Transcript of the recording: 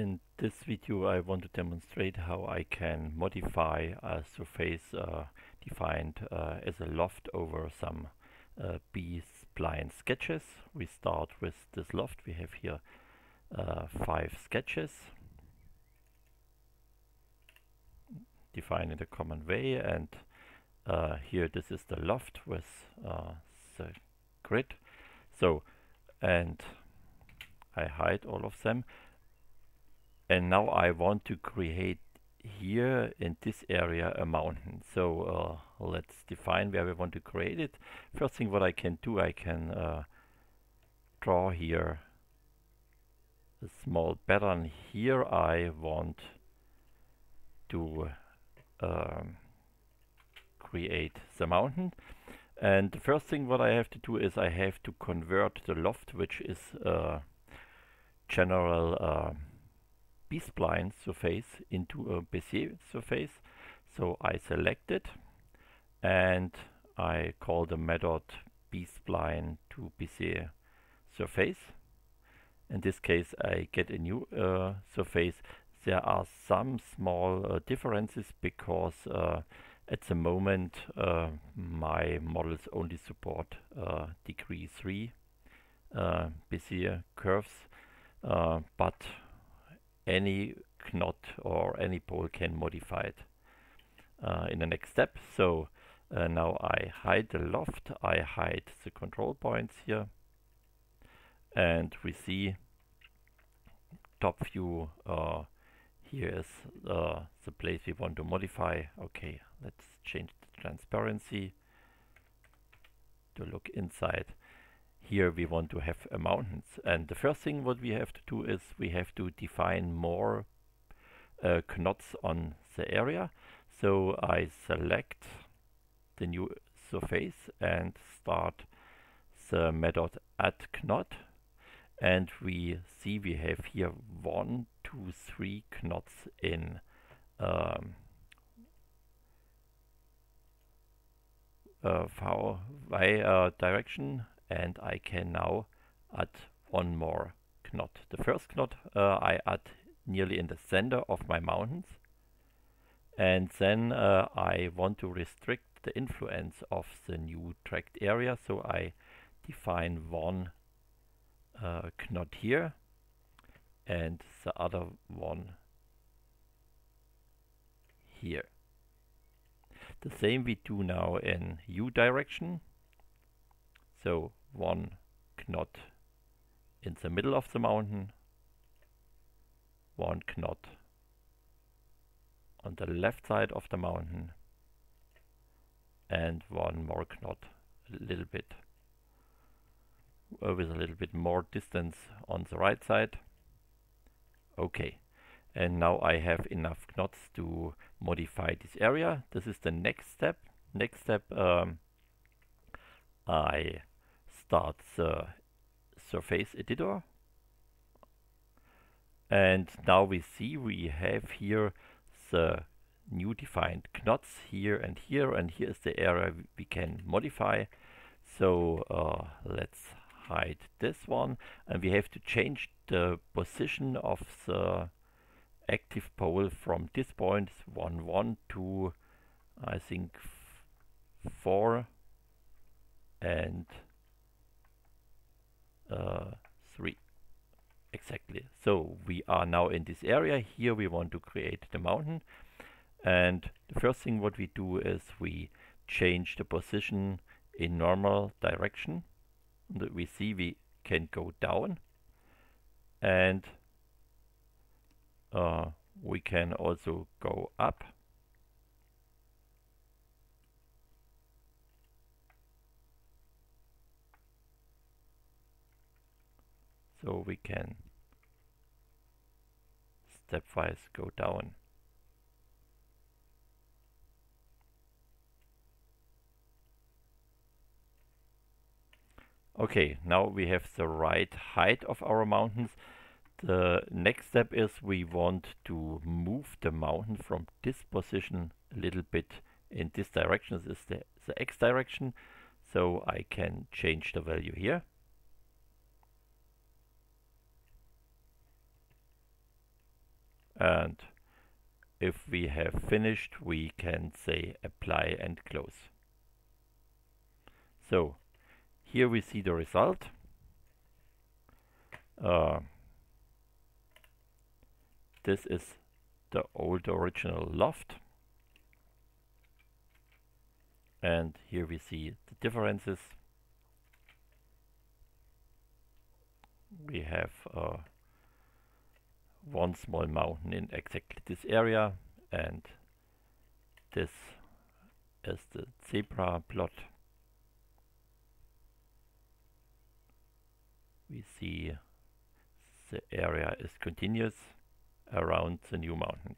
In this video I want to demonstrate how I can modify a surface uh, defined uh, as a loft over some uh, B-spline sketches. We start with this loft. We have here uh, five sketches defined in a common way and uh, here this is the loft with uh, the grid. So and I hide all of them and now I want to create here in this area a mountain. So uh, let's define where we want to create it. First thing what I can do I can uh, draw here a small pattern. Here I want to um, create the mountain. And the first thing what I have to do is I have to convert the loft which is a general uh, B-spline surface into a Bezier surface. So I select it and I call the method B-spline to Bezier surface. In this case I get a new uh, surface. There are some small uh, differences because uh, at the moment uh, my models only support uh, degree 3 uh, Bezier curves but any knot or any pole can modify it uh, in the next step. So uh, now I hide the loft, I hide the control points here and we see top view uh, here is uh, the place we want to modify. Okay, let's change the transparency to look inside here we want to have a mountains. And the first thing what we have to do is we have to define more uh, knots on the area. So I select the new surface and start the method add knot. And we see we have here one two three knots in um, uh, uh, direction and I can now add one more knot. The first knot uh, I add nearly in the center of my mountains and then uh, I want to restrict the influence of the new tracked area so I define one uh, knot here and the other one here. The same we do now in U direction. So one knot in the middle of the mountain, one knot on the left side of the mountain and one more knot a little bit uh, with a little bit more distance on the right side. Okay, and now I have enough knots to modify this area. This is the next step. Next step, um, I start the surface editor. And now we see we have here the new defined knots here and here and here is the area we can modify. So uh, let's hide this one. And we have to change the position of the active pole from this point 1 1 to I think 4 and uh, 3 exactly. So we are now in this area. Here we want to create the mountain. And the first thing what we do is we change the position in normal direction. And we see we can go down. And uh, we can also go up so we can stepwise go down. Okay, now we have the right height of our mountains. The next step is we want to move the mountain from this position a little bit in this direction. This is the, the x direction. So I can change the value here. And if we have finished we can say apply and close. So here we see the result. Uh, this is the old original loft and here we see the differences we have uh, one small mountain in exactly this area and this is the zebra plot. We see the area is continuous around the new mountain